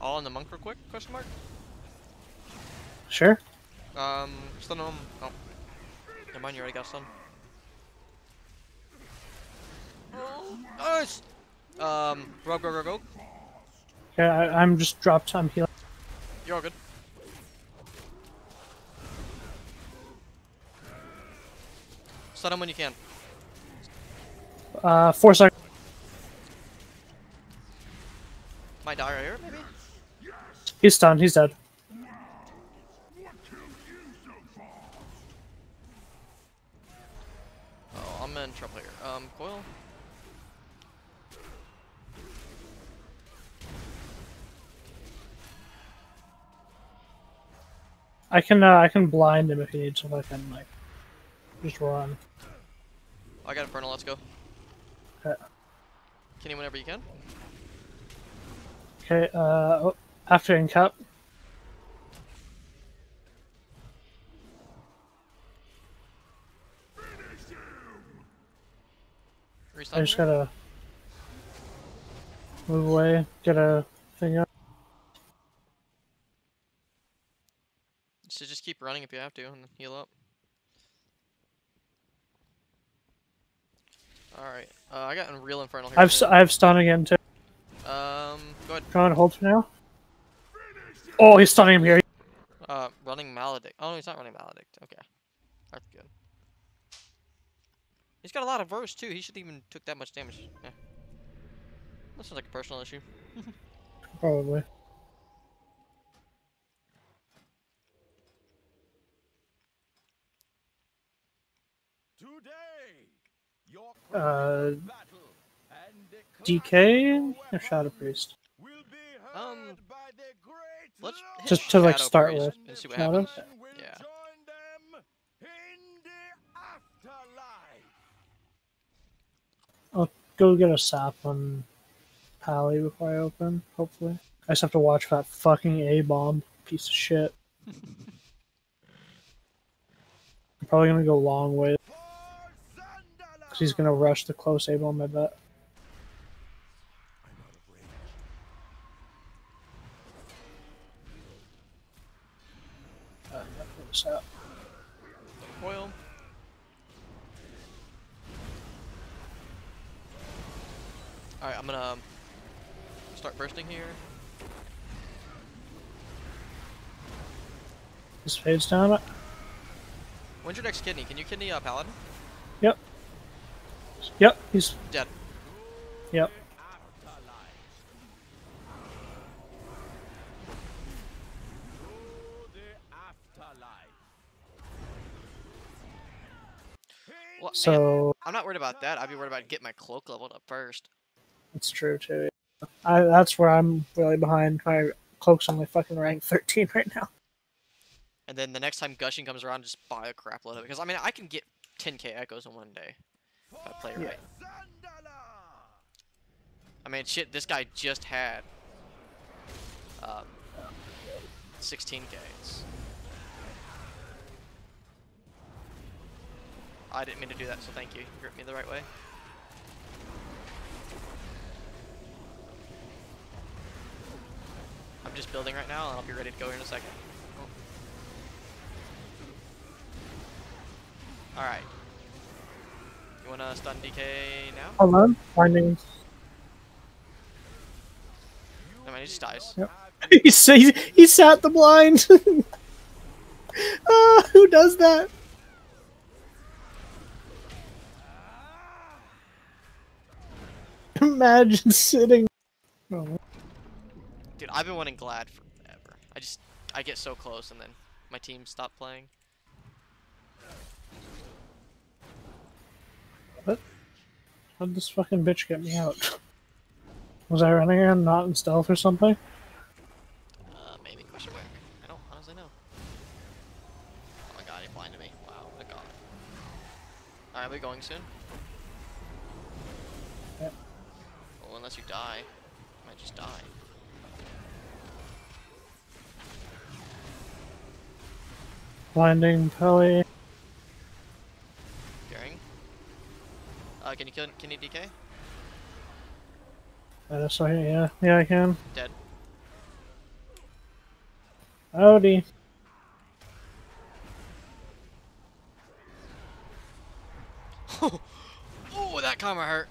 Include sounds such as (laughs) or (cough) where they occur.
on the monk real quick? Question mark. Sure. Um, stun him. Oh, never mind. You already got stun. Nice. Um, go go go go. Yeah, I, I'm just dropped. I'm healing. You're all good. Stun him when you can. Uh, four seconds. Die right here, maybe. He's stunned. He's dead. Oh, I'm in trouble here. Um, coil. I can uh, I can blind him if he needs, so I can like just run. I got Infernal, let's go. Okay. Kenny, whenever you can. Okay. Uh, after in cup. I just gotta move away, get a thing up. So just keep running if you have to and heal up. Alright, uh, I got a real Infernal here. I've s- I've stun again too. Um, go ahead. Come on, hold for now. Oh, he's stunning him here. Uh, running Maledict. Oh, he's not running Maledict. Okay. That's good. He's got a lot of verse too. He shouldn't even took that much damage. Yeah. This is like a personal issue. (laughs) Probably. Today, your Uh, battle and the DK or Shadow Priest. will Um, heard by the great Let's Just to, like, Shadow start Priest with. and see what Shadow? happens. and will Yeah. join them in the afterlife. Go get a sap on Pally before I open. Hopefully, I just have to watch for that fucking A bomb piece of shit. (laughs) I'm probably gonna go long way For because he's gonna rush the close A bomb. I bet. Sap. Coil. Alright, I'm gonna um, start bursting here. His fades down. When's your next kidney? Can you kidney uh, Paladin? Yep. Yep. He's Dead. yep. Well, So I'm not worried about that. I'd be worried about getting my cloak leveled up first. That's true too. I that's where I'm really behind. My cloak's only fucking rank 13 (laughs) right now. And then the next time gushing comes around, just buy a crap load of it. Because I mean, I can get 10k echoes in one day if I play right. Zandala. I mean, shit, this guy just had um, 16k. It's- I didn't mean to do that, so thank you. You gripped me the right way. I'm just building right now, and I'll be ready to go here in a second. Alright. You wanna stun DK now? Hold on, finding. No, man, he just dies. Yep. (laughs) he he, he sat the blind. (laughs) ah, who does that? (laughs) Imagine sitting. Oh, Dude, I've been wanting Glad forever. I just, I get so close and then my team stop playing. What? How'd this fucking bitch get me out? Was I running around not in stealth or something? Uh, maybe, question mark. I don't honestly know. Oh my god, he blinded me. Wow, a god. Alright, we going soon? Yep. Well, unless you die. You might just die. Blinding Pelly. Daring. Uh, can you kill, can you DK? Uh, so yeah, yeah, I can. Dead. Howdy. (laughs) oh, that karma hurt.